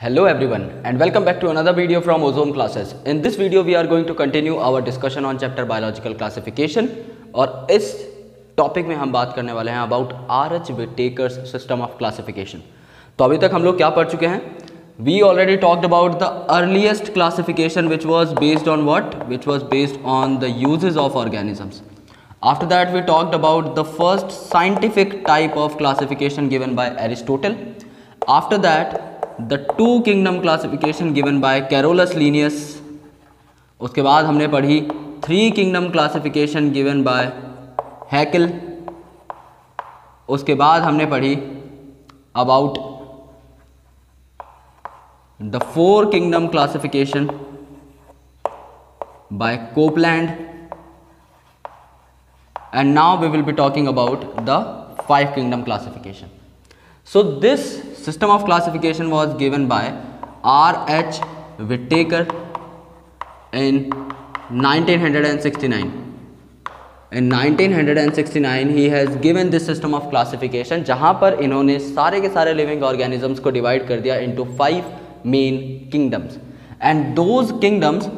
Hello everyone and welcome back to another video from Ozone classes. In this video we are going to continue our discussion on chapter biological classification और इस topic में हम बात करने वाले हैं about R H Whittaker's system of classification तो अभी तक हम लोग क्या पढ़ चुके हैं we already talked about the earliest classification which was based on what which was based on the usages of organisms After that, we talked about the first scientific type of classification given by Aristotle. After that, the two kingdom classification given by Carolus Linnaeus उसके बाद हमने पढ़ी three kingdom classification given by Haeckel उसके बाद हमने पढ़ी about the four kingdom classification by Copeland and now we will be talking about the five kingdom classification so this system of classification was given by r h whittaker in 1969 in 1969 he has given this system of classification जहाँ पर इन्होंने सारे के सारे living organisms को divide कर दिया into five main kingdoms and those kingdoms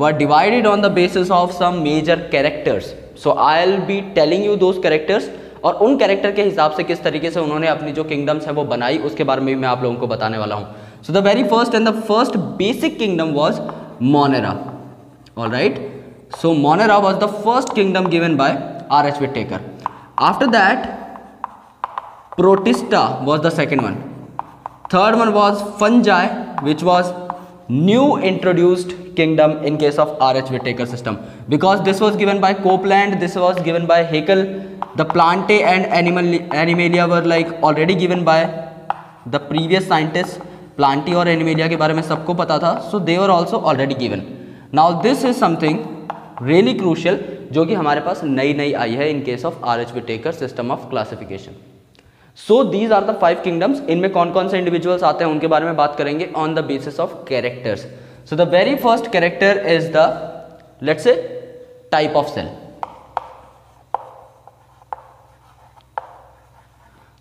were divided on the basis of some major characters so i'll be telling you those characters और उन कैरेक्टर के हिसाब से किस तरीके से उन्होंने अपनी जो किंगडम्स है वो बनाई, उसके बारे में भी मैं आप लोगों को बताने वाला हूँ। So the very first and the first basic kingdom was Monera all right so Monera was the first kingdom given by R H Whittaker after that Protista was the second one third one was Fungi which was new introduced kingdom in case of R H Whittaker system because this was given by Copeland this was given by Haeckel the Plantae and animal Animalia were like already given by the previous scientist Plantae और Animalia के बारे में सबको पता था so they are also already given now this is something really crucial जो कि हमारे पास नई नई आई है in case of R H Whittaker system of classification so these are the five kingdoms इनमें कौन कौन से इंडिविजुअल्स आते हैं, उनके बारे में बात करेंगे on the basis of characters so the very first character is the let's a type of cell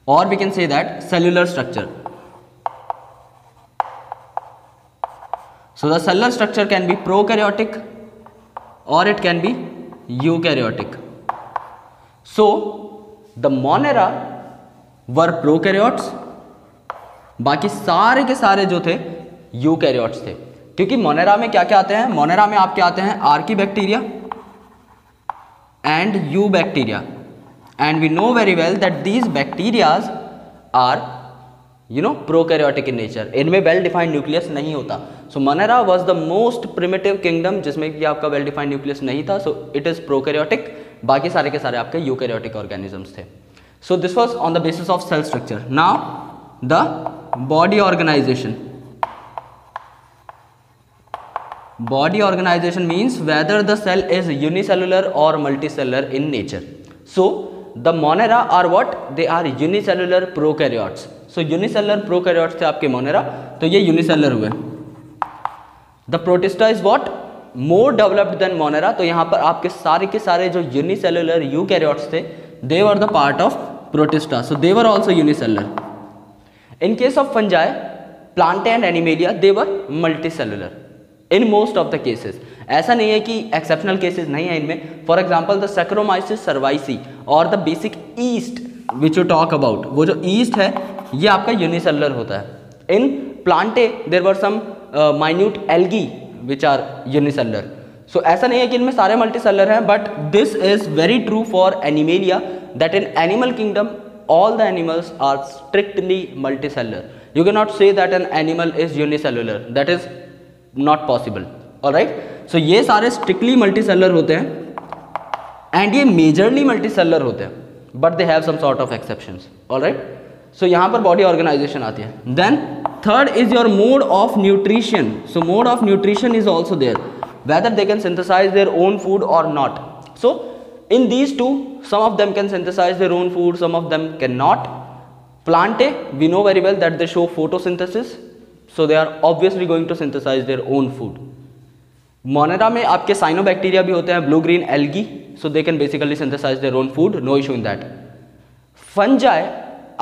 और we can say that cellular structure so the so, the cellular structure can be prokaryotic or it can be eukaryotic. So, the monera were prokaryotes, बाकी सारे के सारे जो थे, eukaryotes थे। क्योंकि Monera में क्या क्या आते हैं? मोनेरा में आपके आते हैं archaebacteria and eubacteria and we know very well that these bacterias are you know prokaryotic in nature इनमें वेल डिफाइंड न्यूक्लियस नहीं होता। So Monera was the most primitive kingdom जिसमें कि आपका वेल डिफाइंड न्यूक्लियस नहीं था। सो इट इज़ प्रोकैरियोटिक बाकी सारे के सारे आपके यूकैरियोटिक ऑर्गेनिजम्स थे। So this was on the basis of cell structure. Now the body organization. Body organization means whether the cell is unicellular or multicellular in nature. So the monera are what? They are unicellular prokaryotes. So unicellular prokaryotes थे आपके monera, तो ये unicellular हुए. The protista is what? More developed than monera. तो यहाँ पर आपके सारे के सारे जो unicellular eukaryotes थे, they were the part of protista so, they were also unicellular. In case of fungi plant and animalia, they were multicellular in most of the cases. ऐसा नहीं है कि एक्सेप्शनल केसेस नहीं है इनमें. For example the Saccharomyces cerevisiae और the basic yeast which you talk about वो जो ईस्ट है, ये आपका यूनिसेलुलर होता है. In Plantae there were some minute algae which are unicellular so ऐसा नहीं है कि इनमें सारे मल्टीसेलर हैं but this is very true for Animalia that in animal kingdom all the animals are strictly multicellular you cannot say that an animal is unicellular that is not possible all right so ये सारे strictly multicellular होते हैं and ये majorly multicellular होते हैं but they have some sort of exceptions all right so यहाँ पर body organization आती है then third is your mode of nutrition so mode of nutrition is also there whether they can synthesize their own food or not so in these two some of them can synthesize their own food some of them cannot plantae we know very well that they show photosynthesis so they are obviously going to synthesize their own food monera में आपके cyanobacteria भी होते हैं blue green algae so they can basically synthesize their own food no issue in that fungi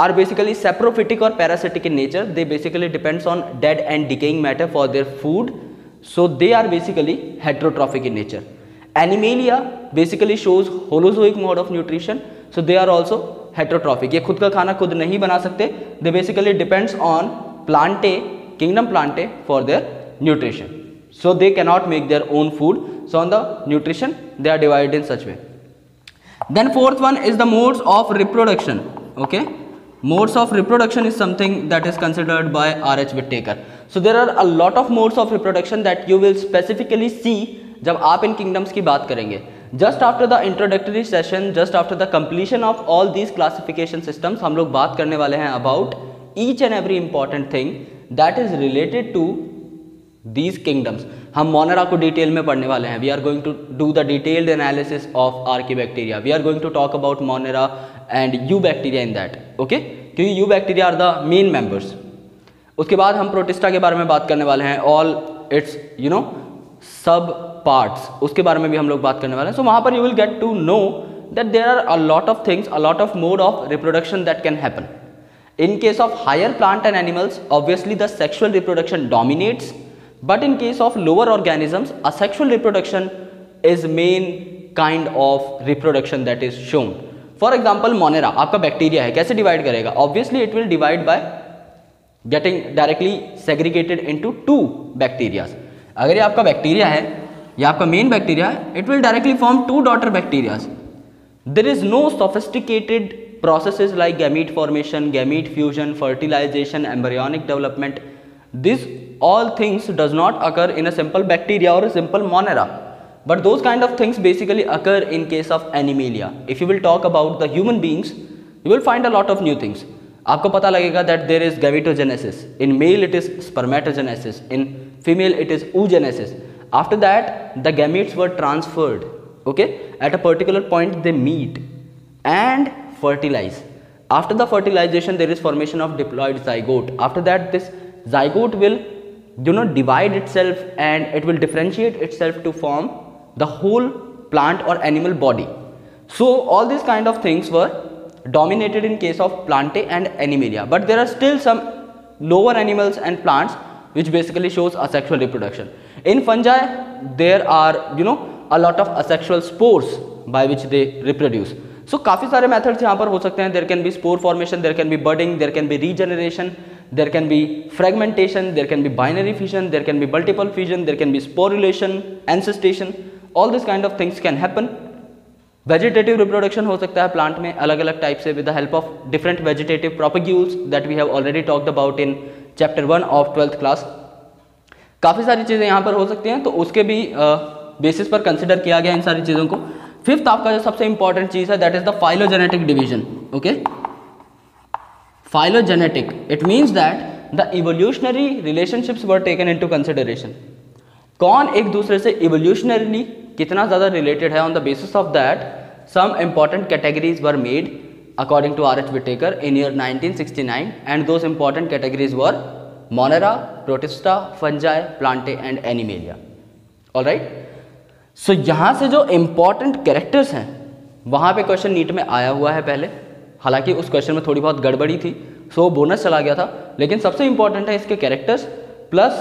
are basically saprophytic or parasitic in nature they basically depends on dead and decaying matter for their food so they are basically heterotrophic in nature animalia basically shows holozoic mode of nutrition so they are also heterotrophic ये खुद का खाना खुद नहीं बना सकते they basically depends on plantae kingdom plantae for their nutrition so they cannot make their own food so on the nutrition they are divided in such way then fourth one is the modes of reproduction okay modes of reproduction is something that is considered by R.H. Whittaker. So there are a lot of modes of reproduction that you will specifically see जब आप इन kingdoms की बात करेंगे just after the introductory session just after the completion of all these classification systems हम लोग बात करने वाले हैं about each and every important thing that is related to these kingdoms हम मोनरा को डिटेल में पढ़ने वाले हैं. We are going to do the detailed analysis of archaebacteria we are going to talk about Monera and eubacteria in that okay क्योंकि eubacteria are the main members उसके बाद हम प्रोटिस्टा के बारे में बात करने वाले हैं. All its you know sub parts उसके बारे में भी हम लोग बात करने वाले हैं। सो so, वहाँ पर you will get to know that there are a lot of things a lot of mode of reproduction that can happen in case of higher plant and animals obviously the sexual reproduction dominates but in case of lower organisms asexual reproduction is main kind of reproduction that is shown for example Monera आपका bacteria है कैसे divide करेगा? Obviously it will divide by getting directly segregated into two bacterias अगर ये आपका bacteria है ये आपका मेन बैक्टीरिया है it will directly form two daughter bacterias there is no sophisticated processes like gamete formation gamete fusion fertilisation embryonic development this all things does not occur in a simple bacteria और simple Monera but those kind of things basically occur in case of Animalia if you will talk about the human beings you will find a lot of new things आपको पता लगेगा that there is gametogenesis in male it is spermatogenesis in female it is oogenesis after that the gametes were transferred okay at a particular point they meet and fertilize. After the fertilization there is formation of diploid zygote. After that this zygote will you know divide itself and it will differentiate itself to form the whole plant or animal body. So all these kind of things were dominated in case of plantae and animalia. But there are still some lower animals and plants which basically shows asexual reproduction in fungi there are you know a lot of asexual spores by which they reproduce so काफ़ी सारे methods यहाँ पर हो सकते हैं. There can be spore formation there can be budding there can be regeneration there can be fragmentation there can be binary fusion there can be multiple fusion there can be sporulation encystation all this kind of things can happen vegetative reproduction हो सकता है plant में. अलग अलग type से with the help of different vegetative propagules that we have already talked about in chapter one of twelfth class काफ़ी सारी चीज़ें यहाँ पर हो सकती हैं तो उसके भी बेसिस पर कंसिडर किया गया इन सारी चीज़ों को। फिफ्थ आपका जो सबसे इंपॉर्टेंट चीज़ है that is the phylogenetic division okay phylogenetic it means that the evolutionary relationships were taken into consideration कौन एक दूसरे से इवोल्यूशनरली कितना ज़्यादा रिलेटेड है? On the basis of that some important categories were made according to R H Whittaker in year 1969 sixty nine and those important categories were were Monera, Protista, Plantae and and Animalia. Alright? So यहाँ से जो important characters हैं वहाँ पे question NEET में आया हुआ है पहले हालाँकि उस क्वेश्चन में थोड़ी बहुत गड़बड़ी थी सो बोनस चला गया था लेकिन सबसे इंपॉर्टेंट है इसके कैरेक्टर्स प्लस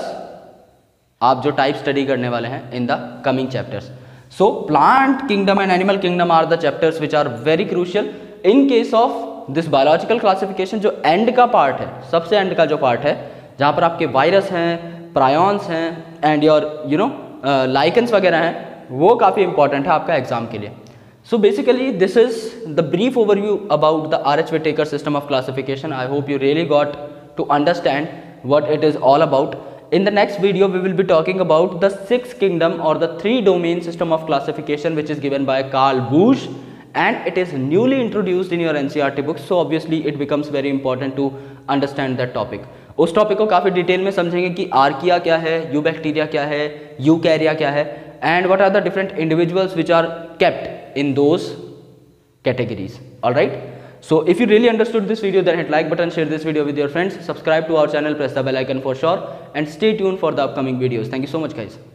आप जो टाइप स्टडी करने वाले हैं in the coming chapters so plant kingdom and animal kingdom are the chapters which are very crucial in case of this biological classification जो एंड का पार्ट है सबसे एंड का जो पार्ट है जहाँ पर आपके वायरस हैं प्रायंस हैं and your you know lichens वगैरह हैं, वो काफ़ी इंपॉर्टेंट है आपका एग्ज़ाम के लिए। So basically this is the brief overview about the R H Whittaker system of classification I hope you really got to understand what it is all about in the next video we will be talking about the six kingdom और the three domain system of classification which is given by Carl Woese and it is newly introduced in your N T book so obviously it becomes very important to understand that topic उस topic को काफ़ी detail में समझेंगे कि archaea क्या है eubacteria क्या है यू कैरिया क्या है and what are the different individuals which are kept in those categories all right so if you really understood this video then hit like button share this video with your friends subscribe to our channel press the bell icon for sure and stay tune for the upcoming videos thank you so much guys